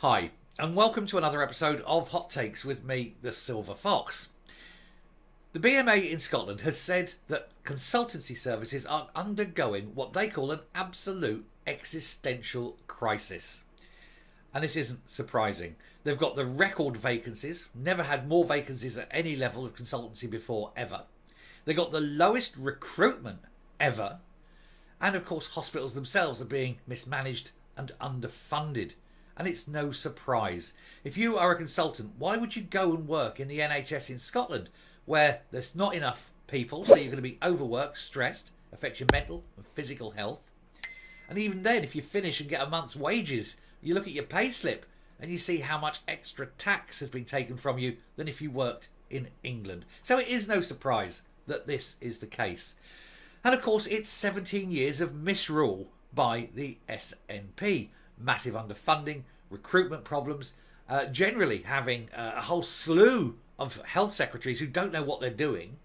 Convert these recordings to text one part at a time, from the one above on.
Hi, and welcome to another episode of Hot Takes with me, the Silver Fox. The BMA in Scotland has said that consultancy services are undergoing what they call an absolute existential crisis. And this isn't surprising. They've got the record vacancies, never had more vacancies at any level of consultancy before, ever. They've got the lowest recruitment ever. And of course, hospitals themselves are being mismanaged and underfunded. And it's no surprise. If you are a consultant, why would you go and work in the NHS in Scotland where there's not enough people, so you're going to be overworked, stressed, affects your mental and physical health? And even then, if you finish and get a month's wages, you look at your pay slip and you see how much extra tax has been taken from you than if you worked in England. So it is no surprise that this is the case. And of course, it's 17 years of misrule by the SNP. Massive underfunding, recruitment problems, uh, generally having uh, a whole slew of health secretaries who don't know what they're doing.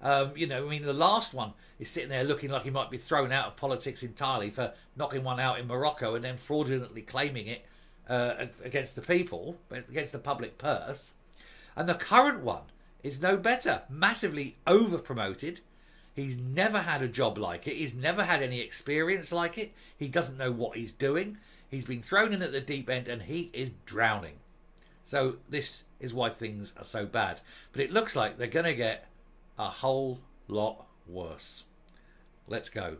Um, you know, I mean, the last one is sitting there looking like he might be thrown out of politics entirely for knocking one out in Morocco and then fraudulently claiming it uh, against the people, against the public purse. And the current one is no better, massively over promoted. He's never had a job like it. He's never had any experience like it. He doesn't know what he's doing. He's been thrown in at the deep end and he is drowning. So this is why things are so bad. But it looks like they're going to get a whole lot worse. Let's go.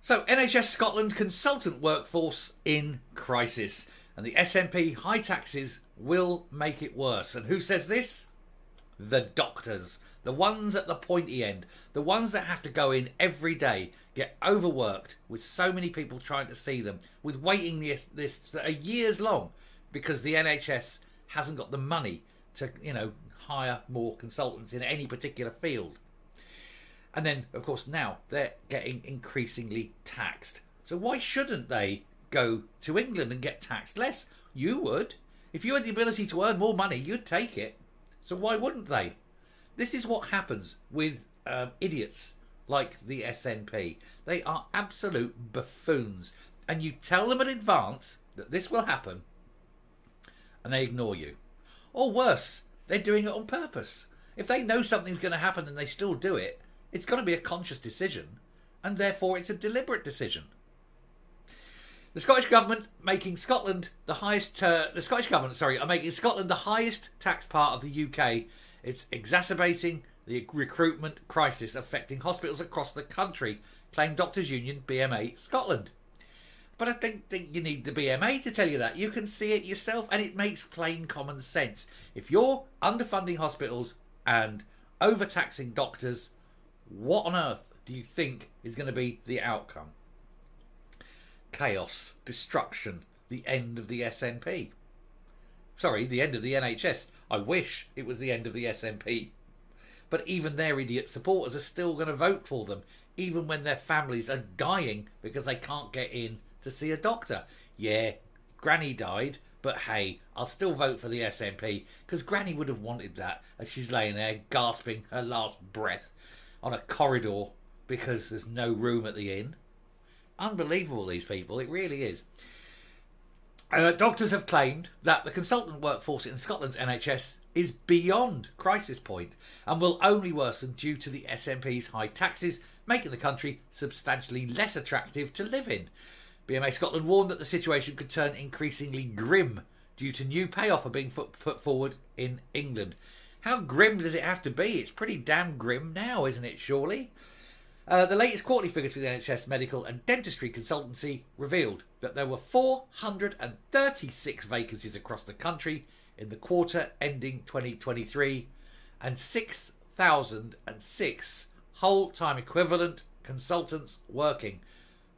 So, NHS Scotland consultant workforce in crisis. And the SNP high taxes will make it worse. And who says this? The doctors. The ones at the pointy end. The ones that have to go in every day, get overworked with so many people trying to see them, with waiting lists that are years long because the NHS hasn't got the money to, you know, hire more consultants in any particular field. And then, of course, now they're getting increasingly taxed. So why shouldn't they go to England and get taxed less? You would. If you had the ability to earn more money, you'd take it. So why wouldn't they? This is what happens with um, idiots like the SNP. They are absolute buffoons. And you tell them in advance that this will happen, and they ignore you. Or worse, they're doing it on purpose. If they know something's going to happen and they still do it, it's got to be a conscious decision, and therefore it's a deliberate decision. The Scottish government making Scotland the highest. Uh, the Scottish government, sorry, are making Scotland the highest tax part of the UK. It's exacerbating the recruitment crisis affecting hospitals across the country, claimed Doctors Union BMA Scotland. But I don't think you need the BMA to tell you that. You can see it yourself, and it makes plain common sense. If you're underfunding hospitals and overtaxing doctors, what on earth do you think is going to be the outcome? Chaos, destruction, the end of the SNP. Sorry, the end of the NHS. I wish it was the end of the SNP. But even their idiot supporters are still going to vote for them, even when their families are dying because they can't get in to see a doctor. Yeah, Granny died, but hey, I'll still vote for the SNP because Granny would have wanted that as she's laying there gasping her last breath on a corridor because there's no room at the inn. Unbelievable, these people, it really is. Uh, doctors have claimed that the consultant workforce in Scotland's NHS is beyond crisis point and will only worsen due to the SNP's high taxes, making the country substantially less attractive to live in. BMA Scotland warned that the situation could turn increasingly grim due to new pay offer being put, put forward in England. How grim does it have to be? It's pretty damn grim now, isn't it, surely? Uh, the latest quarterly figures for the NHS Medical and Dentistry Consultancy revealed that there were 436 vacancies across the country in the quarter ending 2023 and 6,006 whole time equivalent consultants working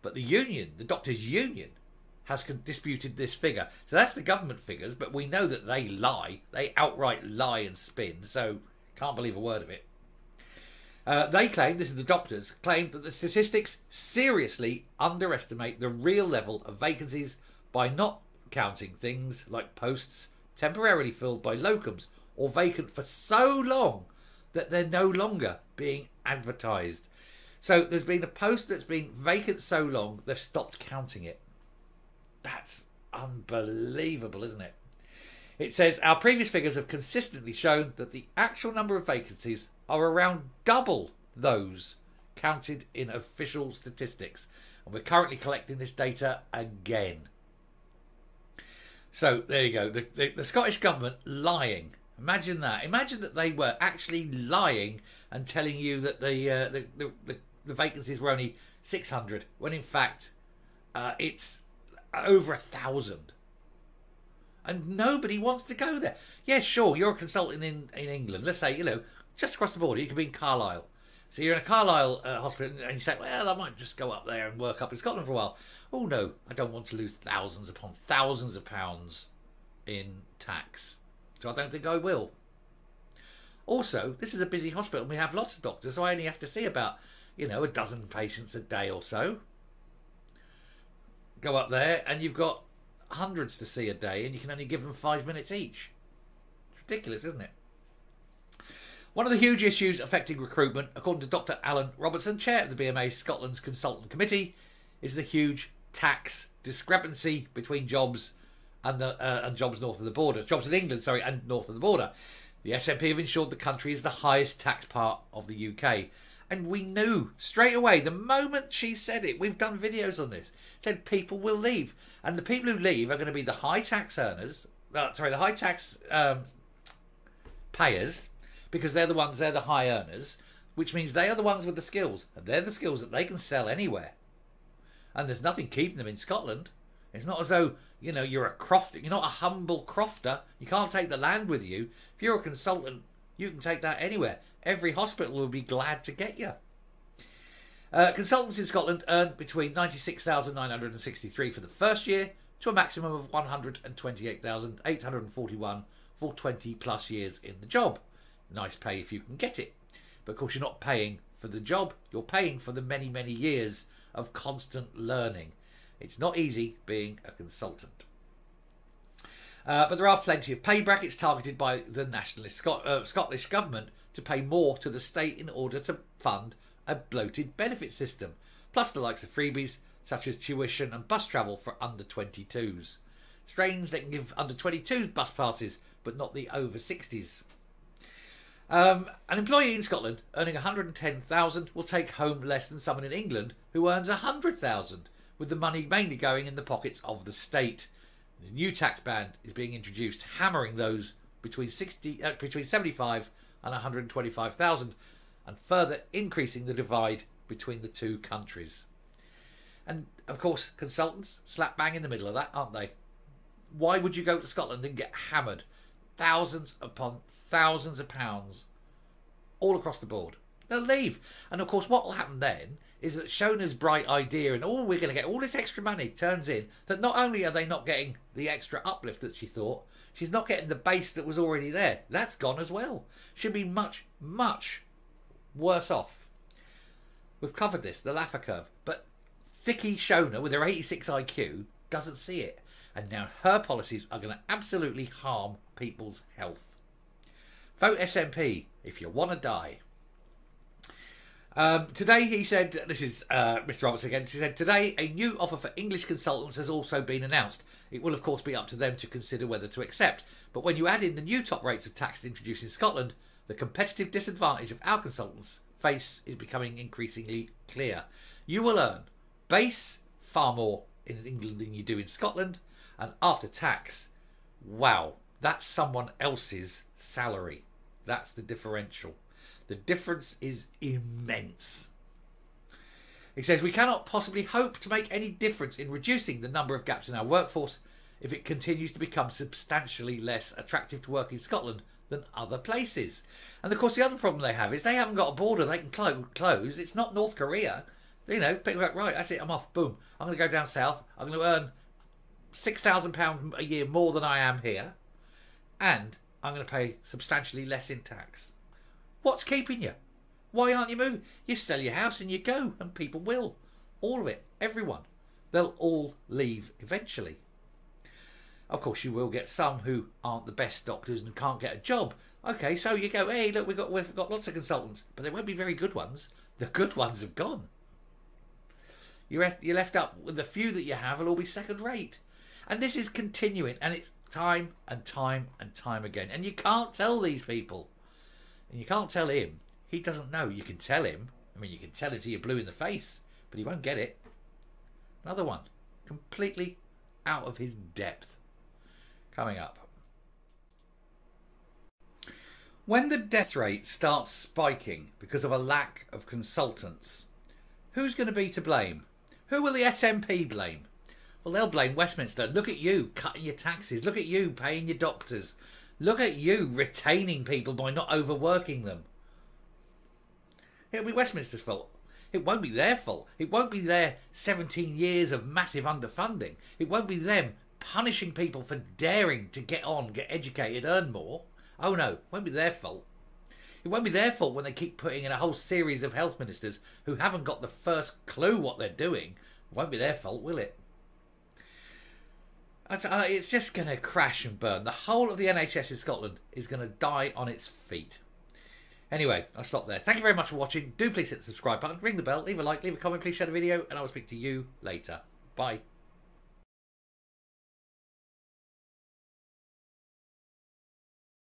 but the union, the doctors' union, has disputed this figure. So that's the government figures, but we know that they lie. They outright lie and spin, so can't believe a word of it. Uh, they claim, this is the doctors, claim that the statistics seriously underestimate the real level of vacancies by not counting things like posts temporarily filled by locums or vacant for so long that they're no longer being advertised. So there's been a post that's been vacant so long they've stopped counting it. That's unbelievable, isn't it? It says our previous figures have consistently shown that the actual number of vacancies are around double those counted in official statistics. And we're currently collecting this data again. So there you go. The, the, the, Scottish government lying. Imagine that. Imagine that they were actually lying and telling you that the uh, the, the, the, vacancies were only 600, when in fact uh, it's over a thousand. And nobody wants to go there. Yeah, sure, you're a consultant in, in England. Let's say, you know, just across the border, you could be in Carlisle. So you're in a Carlisle uh, hospital and you say, well, I might just go up there and work up in Scotland for a while. Oh, no, I don't want to lose thousands upon thousands of pounds in tax. So I don't think I will. Also, this is a busy hospital and we have lots of doctors, so I only have to see about, you know, a dozen patients a day or so. Go up there and you've got hundreds to see a day and you can only give them five minutes each. It's ridiculous, isn't it? One of the huge issues affecting recruitment, according to Dr. Alan Robertson, chair of the BMA Scotland's Consultant Committee, is the huge tax discrepancy between jobs and, the, uh, and jobs north of the border. Jobs in England, sorry, and north of the border. The SNP have ensured the country is the highest tax part of the UK. And we knew straight away, the moment she said it, we've done videos on this, said people will leave. And the people who leave are going to be the high tax earners, uh, sorry, the high tax um, payers, because they're the ones, they're the high earners, which means they are the ones with the skills, and they're the skills that they can sell anywhere. And there's nothing keeping them in Scotland. It's not as though, you know, you're a crofter, you're not a humble crofter. You can't take the land with you. If you're a consultant, you can take that anywhere. Every hospital will be glad to get you. Uh, consultants in Scotland earn between 96,963 for the first year to a maximum of 128,841 for 20 plus years in the job. Nice pay if you can get it. But of course, you're not paying for the job, you're paying for the many, many years of constant learning. It's not easy being a consultant. Uh, but there are plenty of pay brackets targeted by the nationalist Scot- uh, Scottish government to pay more to the state in order to fund a bloated benefit system, plus the likes of freebies such as tuition and bus travel for under 22s. Strange they can give under 22s bus passes, but not the over 60s. Um, an employee in Scotland earning 110,000 will take home less than someone in England who earns 100,000, with the money mainly going in the pockets of the state. The new tax band is being introduced, hammering those between 60, uh, between 75 and 125,000, and further increasing the divide between the two countries. And of course, consultants slap bang in the middle of that, aren't they? Why would you go to Scotland and get hammered thousands upon thousands of pounds all across the board. They'll leave. And of course, what will happen then is that Shona's bright idea and all oh, we're going to get all this extra money turns in that not only are they not getting the extra uplift that she thought, she's not getting the base that was already there. That's gone as well. She'll be much, much worse off. We've covered this, the Laffer curve, but Thicky Shona with her 86 IQ doesn't see it. And now her policies are going to absolutely harm people's health. Vote SNP if you want to die. Um, today, he said, this is uh, Mr. Roberts again, he said, today a new offer for English consultants has also been announced. It will, of course, be up to them to consider whether to accept. But when you add in the new top rates of tax introduced in Scotland, the competitive disadvantage of our consultants face is becoming increasingly clear. You will earn base far more in England than you do in Scotland, and after tax, wow, that's someone else's salary. That's the differential. The difference is immense. He says, We cannot possibly hope to make any difference in reducing the number of gaps in our workforce if it continues to become substantially less attractive to work in Scotland than other places. And of course, the other problem they have is they haven't got a border they can clo- close. It's not North Korea. You know, people go, right, that's it, I'm off, boom. I'm going to go down south. I'm going to earn £6,000 a year more than I am here. And I'm going to pay substantially less in tax. What's keeping you? Why aren't you moving? You sell your house and you go, and people will. All of it. Everyone. They'll all leave eventually. Of course, you will get some who aren't the best doctors and can't get a job. Okay, so you go, hey, look, we've got we've got lots of consultants, but they won't be very good ones. The good ones have gone. You're you're left up with the few that you have will all be second rate. And this is continuing, and it's time and time and time again. And you can't tell these people, and you can't tell him. He doesn't know. You can tell him. I mean, you can tell it till you're blue in the face, but he won't get it. Another one, completely out of his depth. Coming up. When the death rate starts spiking because of a lack of consultants, who's going to be to blame? Who will the SNP blame? Well, they'll blame Westminster. Look at you cutting your taxes. Look at you paying your doctors. Look at you retaining people by not overworking them. It'll be Westminster's fault. It won't be their fault. It won't be their 17 years of massive underfunding. It won't be them punishing people for daring to get on, get educated, earn more. Oh no, it won't be their fault. It won't be their fault when they keep putting in a whole series of health ministers who haven't got the first clue what they're doing. It won't be their fault, will it? Uh, it's just going to crash and burn. The whole of the NHS in Scotland is going to die on its feet. Anyway, I'll stop there. Thank you very much for watching. Do please hit the subscribe button, ring the bell, leave a like, leave a comment, please share the video, and I will speak to you later. Bye.